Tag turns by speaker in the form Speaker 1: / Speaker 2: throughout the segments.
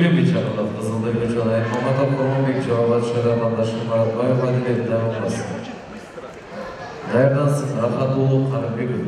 Speaker 1: Bugün çakılı Kızıldır Gülçolay, Mamatov Kurmanbek Çavabat Şöyle Bandaşım Muratbayev Adilet devam olmasın. Dayardansın, Rahat Oğlu Karabekov,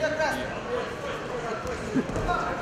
Speaker 2: dayardansın. Батырбек Оğlu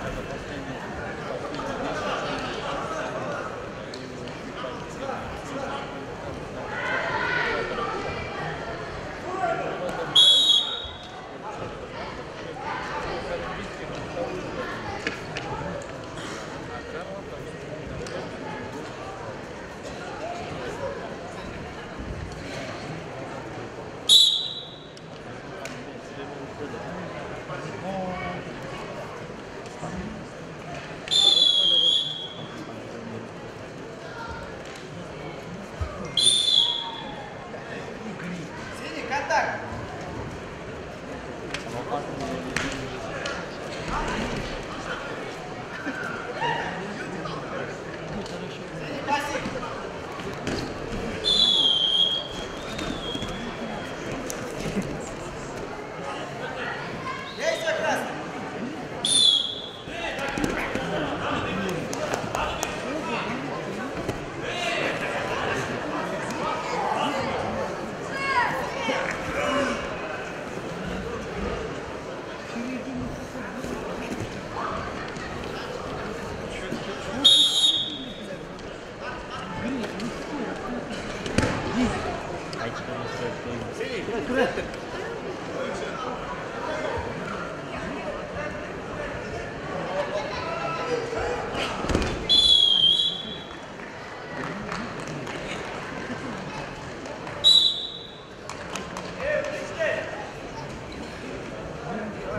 Speaker 2: 그래.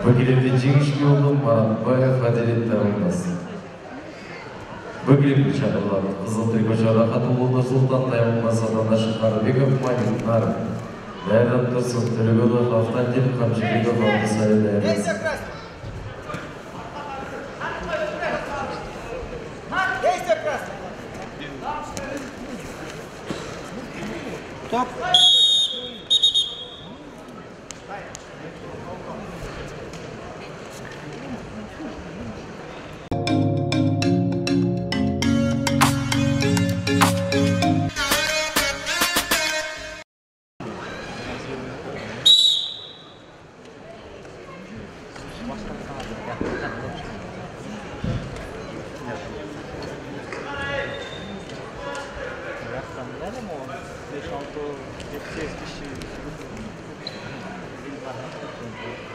Speaker 1: бөгелемде жеңішке болдым маратбаев мәдениет дамымдасы бөгелем гүлшат қызыл тіл гүлшара қатымұлы нұрсұлтан таймұрмаз садана шахарбеков olmasın. Bandaşım Karabekov, Manik Nar. Dayardan Tursun, Türgülü,
Speaker 2: deixar um pouco. Eu preciso vestir. Ele vai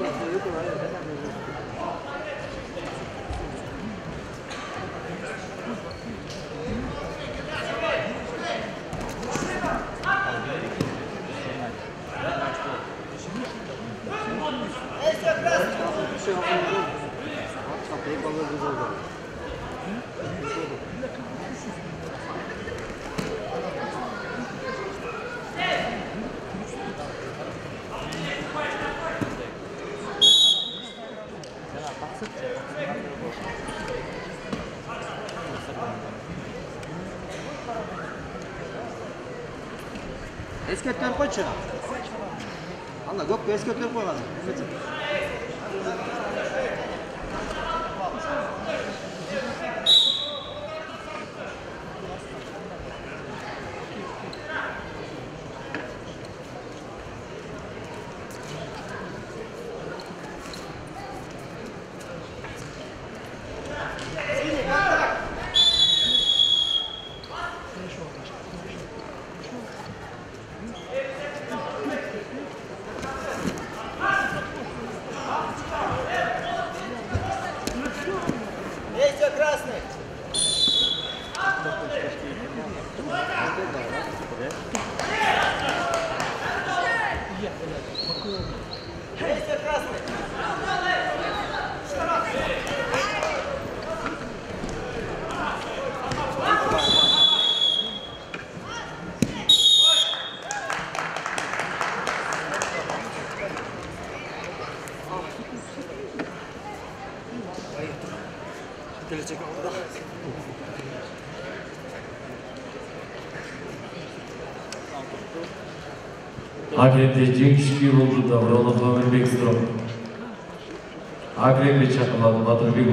Speaker 2: Sağ ol, sağ ol. Bey balığı güzel olur. Esketleri koy çıra. Allah gök esketleri koy lazım.
Speaker 1: Акрепте Жеңішке болды Давролов Өмірбек Сұрып. Акрепте Чақылан Батырбек